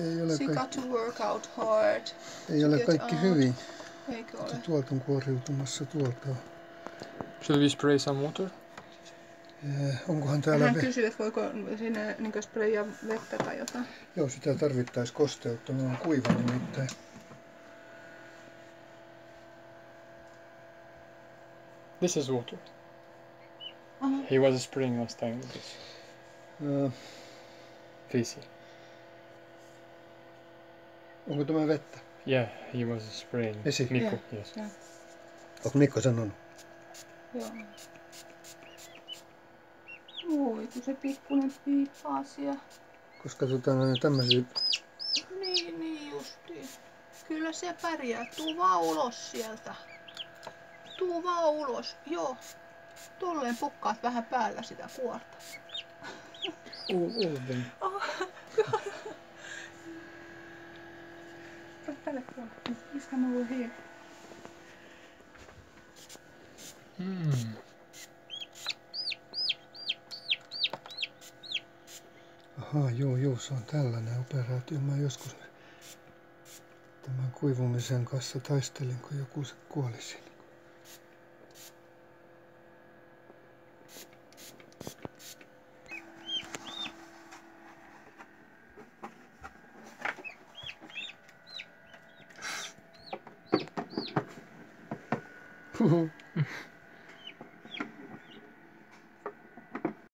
Ei ole kaikki, got to work out hard. ei ole kaikki out. hyvin. Eikö ole? Tuolta on kuoriutumassa tuolta. Should we spray some water? Eh, Onkohan täällä... Hän kysyi, että voiko sinne niin sprayia vettä tai jotain. Joo, sitä tarvittaisi kosteutta. Mulla on kuiva nimittäin. This is water. Aha. He was spraying last time with this. Ö, Fizzy. Onko tämä vettä? Yeah, he was spraying. Vesi? Mikko, Yeah. yes. Yeah. Onko Mikko sanonut? Joo. Oi, kun se pikkuinen piippaa siellä. Koska tota, no, tämmöisiä... Niin, niin justiin. Kyllä se pärjää. Tuu vaan ulos sieltä. Tuu vaan ulos. Joo. Tolleen pukkaat vähän päällä sitä kuorta. All, all of Please come over here. Hmm. Ahaa, joo, joo, se on tällainen operaatio. Mä joskus tämän kuivumisen kanssa taistelin, kun joku se kuoli siinä. うん。